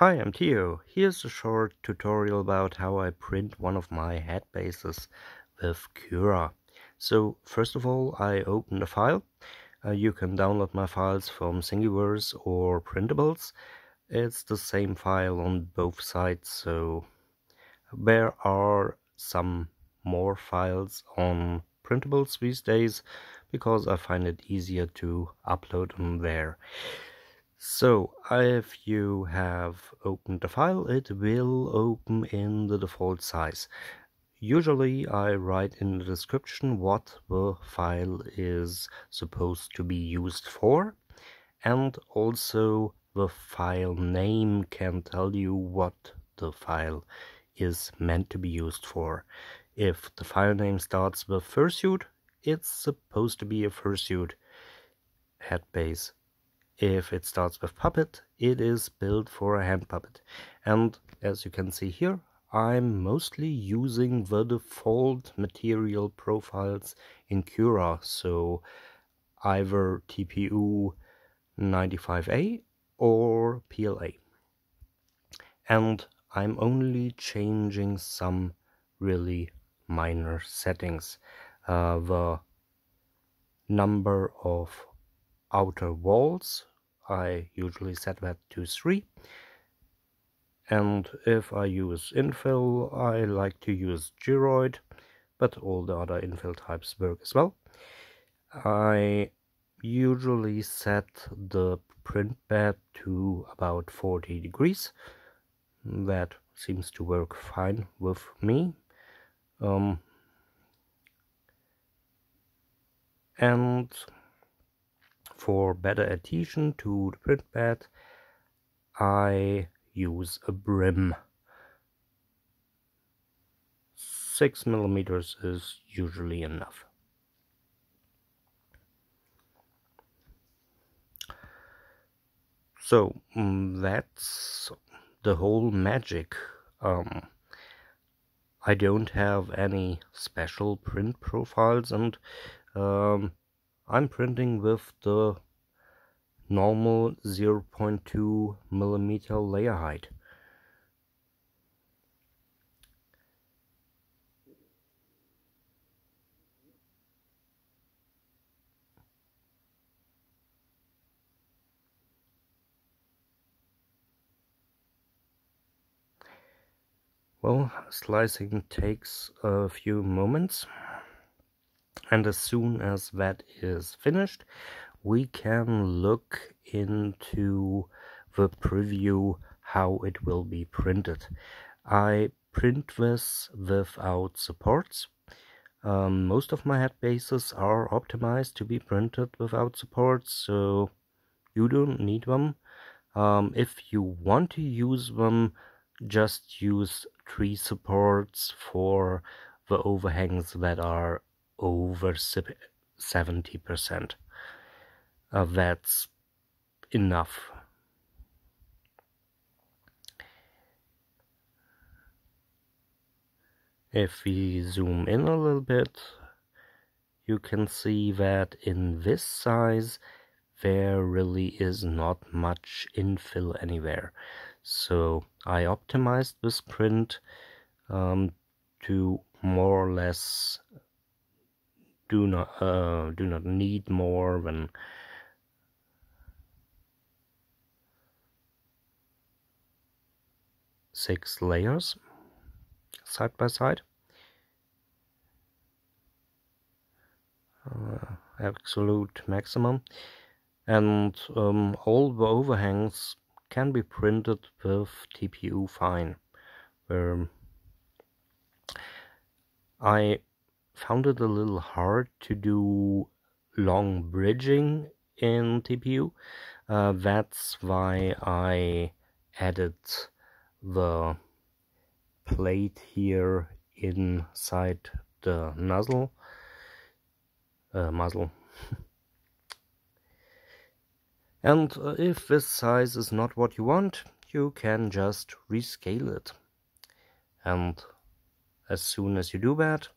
Hi, I'm Tioh. Here's a short tutorial about how I print one of my head bases with Cura. So first of all, I open the file. Uh, you can download my files from Thingiverse or Printables. It's the same file on both sides, so there are some more files on Printables these days because I find it easier to upload them there. So if you have opened the file, it will open in the default size. Usually I write in the description what the file is supposed to be used for and also the file name can tell you what the file is meant to be used for. If the file name starts with fursuit, it's supposed to be a fursuit head base if it starts with puppet, it is built for a hand puppet. And as you can see here, I'm mostly using the default material profiles in Cura, so either TPU 95A or PLA. And I'm only changing some really minor settings. Uh, the number of outer walls I usually set that to 3 and if I use infill I like to use gyroid but all the other infill types work as well. I usually set the print bed to about 40 degrees. That seems to work fine with me. Um, and for better adhesion to the print bed, I use a brim. 6 millimeters is usually enough. So mm, that's the whole magic. Um, I don't have any special print profiles and um, I'm printing with the normal 0.2 millimeter layer height. Well, slicing takes a few moments and as soon as that is finished we can look into the preview how it will be printed. I print this without supports. Um, most of my head bases are optimized to be printed without supports so you don't need them. Um, if you want to use them just use tree supports for the overhangs that are over 70%. Uh, that's enough. If we zoom in a little bit, you can see that in this size there really is not much infill anywhere. So I optimized this print um, to more or less do not uh, do not need more than six layers side by side. Uh, absolute maximum. And um, all the overhangs can be printed with TPU fine. Where I found it a little hard to do long bridging in TPU. Uh, that's why I added the plate here inside the nozzle uh, muzzle and uh, if this size is not what you want you can just rescale it and as soon as you do that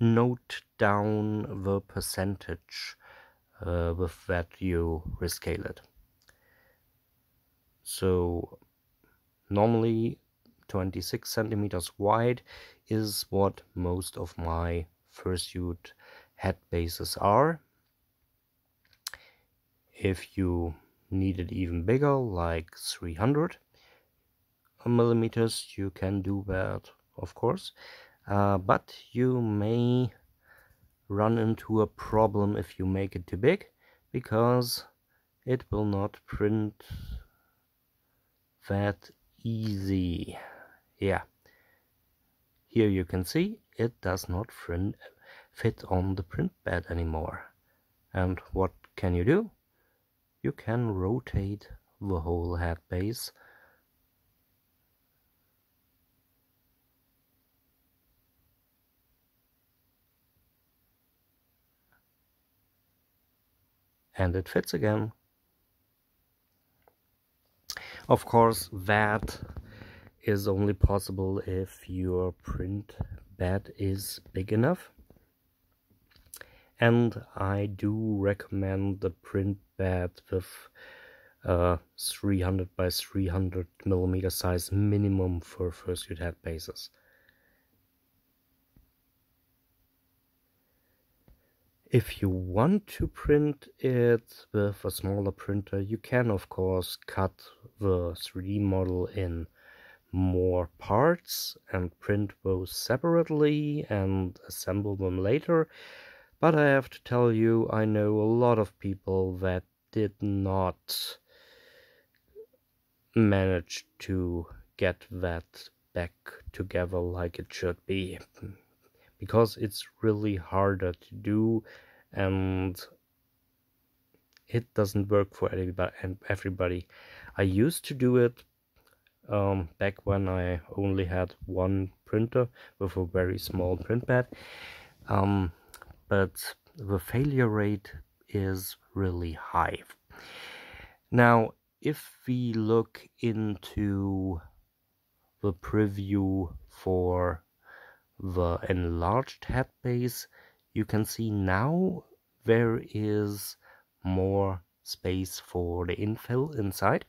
note down the percentage uh, with that you rescale it. so normally 26 centimeters wide is what most of my fursuit head bases are if you need it even bigger like 300 millimeters you can do that of course uh, but you may run into a problem if you make it too big because it will not print that easy. Yeah. Here you can see it does not fit on the print bed anymore. And what can you do? You can rotate the whole head base and it fits again. Of course, that is only possible if your print bed is big enough. And I do recommend the print bed with uh, 300 by 300 millimeter size minimum for fursuit head bases. If you want to print it with a smaller printer, you can of course cut the 3D model in more parts and print those separately and assemble them later. But I have to tell you, I know a lot of people that did not manage to get that back together like it should be because it's really harder to do and it doesn't work for everybody i used to do it um, back when i only had one printer with a very small print um, but the failure rate is really high. Now if we look into the preview for the enlarged head base you can see now there is more space for the infill inside